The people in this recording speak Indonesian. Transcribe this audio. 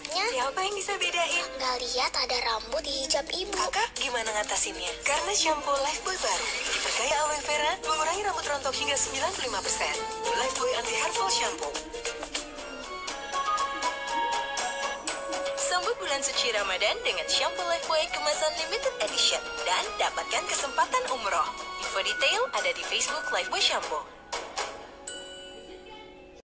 hijabnya. Siapa ya, yang bisa bedain? Nggak lihat ada rambut di hijab ibu. Kakak gimana ngatasinnya? Karena shampoo Lifebuoy baru diperkaya aloe vera mengurangi rambut rontok hingga 95%. Lifebuoy Anti Hairfall Shampoo. Sambut bulan suci Ramadan dengan shampoo Lifebuoy kemasan limited edition dan dapatkan kesempatan umroh. Info detail ada di Facebook Lifebuoy Shampoo.